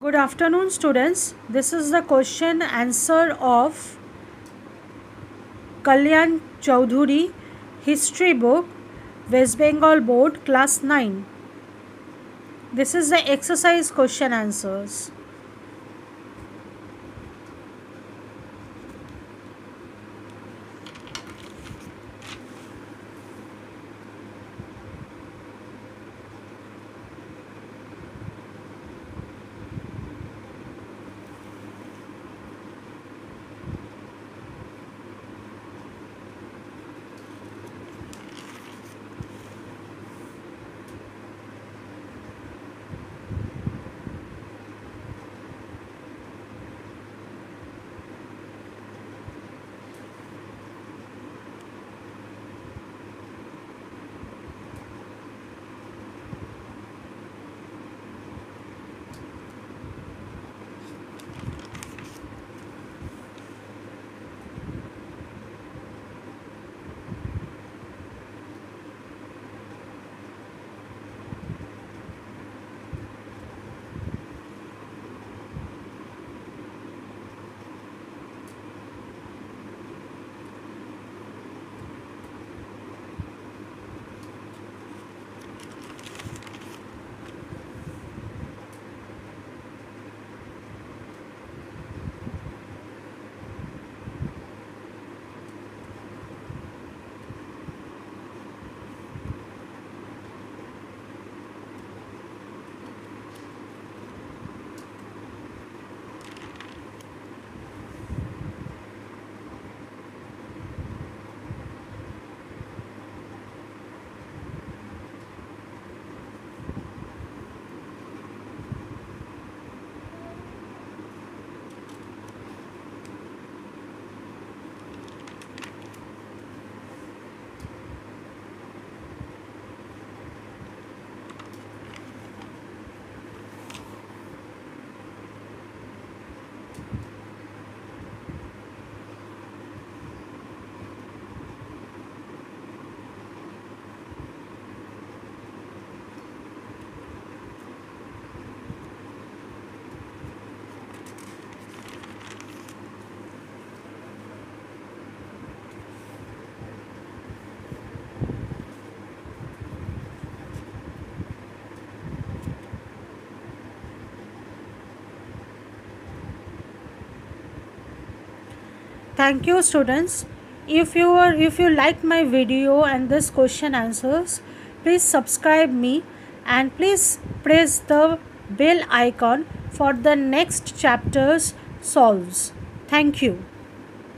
Good afternoon students. This is the question answer of Kalyan Chaudhuri History book West Bengal Board class 9. This is the exercise question answers. Thank you students. If you are if you liked my video and this question answers, please subscribe me and please press the bell icon for the next chapters solves. Thank you.